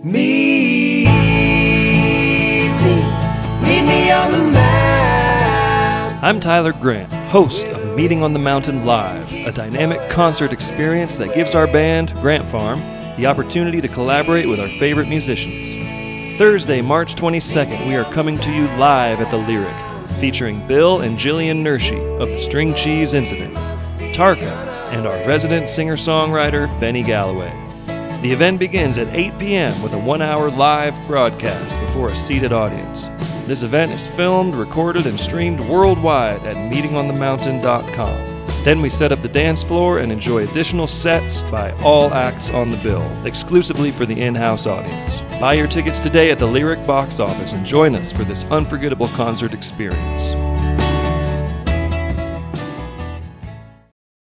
Meet me, meet me on the. I'm Tyler Grant, host of Meeting on the Mountain Live, a dynamic concert experience that gives our band, Grant Farm, the opportunity to collaborate with our favorite musicians. Thursday, March 22nd, we are coming to you live at the Lyric, featuring Bill and Jilian Nershi of the String Cheese Incident, Taarka, and our resident singer songwriter, Benny Galloway. The event begins at 8 p.m. with a one hour live broadcast before a seated audience. This event is filmed, recorded, and streamed worldwide at meetingonthemountain.com. Then we set up the dance floor and enjoy additional sets by all acts on the bill, exclusively for the in house audience. Buy your tickets today at the Lyric Box Office and join us for this unforgettable concert experience.